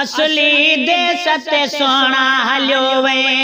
असली देश ते सोना हलियो वे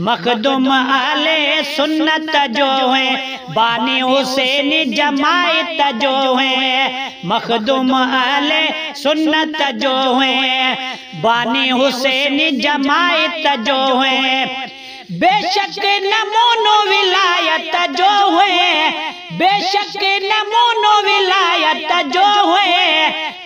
मखदुम आले सुन्नत जो है बानी हुसैन जमायत जो है। मखदुम आले सुन्नत जो है बानी हुसैन जमायत जो है। बेशक नमूनो विलायत जो है, बेशक नमूनो विलायत जो है।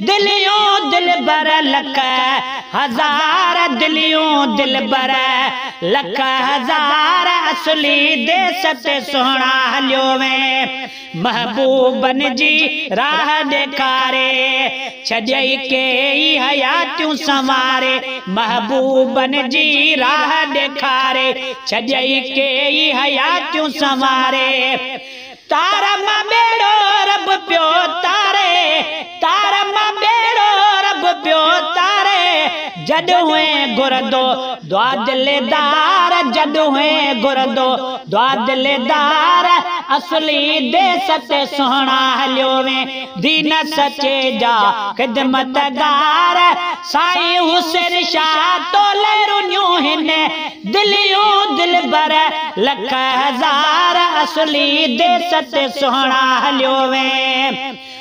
दिलियों दिल बर लख हज़ार दिलियों दिल बर लख हज़ार असली देश ते सोना हलियो वे। महबूबन जी राह ॾेखारे छॾई के ई हयातियूं संवारे। महबूबन जी राह ॾेखारे छॾई के ई हयातियूं संवारे। तार माँ बेड़ो रब जॾ हुए घुरंदो दुआ दिलेदार जॾ हुए घुरंदो दुआ दिलेदार असली देश ते सोहणा हलियो वे दीन सचे जा खिदमतगार, साईं हुसैन शाह तो लहरुनियूं हिन, दिलियूं दिलबर लख हज़ार असली देश ते सोहणा हलियो वे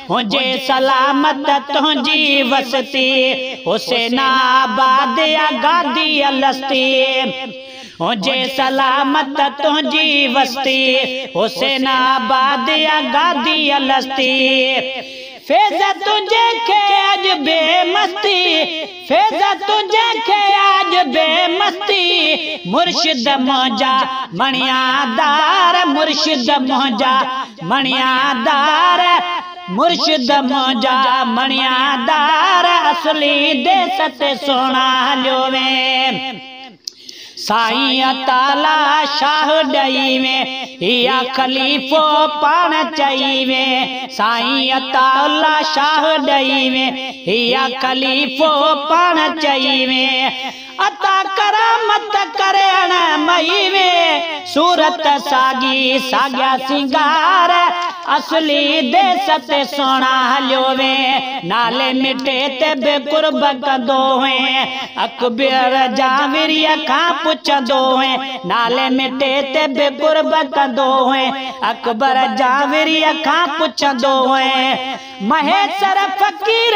हुजे सलामत तुंहिंजी वसती हुसैनाबाद गादी अलस्ती। हुजे सलामत तुंहिंजी वस्ती। हुसैनाबाद या गादी अलस्ती। फैज़ तुझे खे अॼु बेमस्ती। फैज़ तुझे खे अॼु बेमस्ती। मुर्शिद मोजा मणियादार, मुर्शिद मोजा मणियादार। मुर्शिद मोजा मणियादार असली देश ते सोना हलियो वे साईं ताला शाह में हिया ख़लीफ़ो पाण चई में साईं ताला शाह में हिया ख़लीफ़ो पाण चई में अता करामत करण मई में सूरत सागी साॻिया सिंगार। असली देश ते सोना हलियो वे। नाले मिटे ते बि कुर्ब कंदो है अकबर जाविरीअ खां पुछंदो है नाले मिटे ते बि कुर्ब कंदो है अकबर जाविरीअ खां पुछंदो है महेश्वर फ़कीर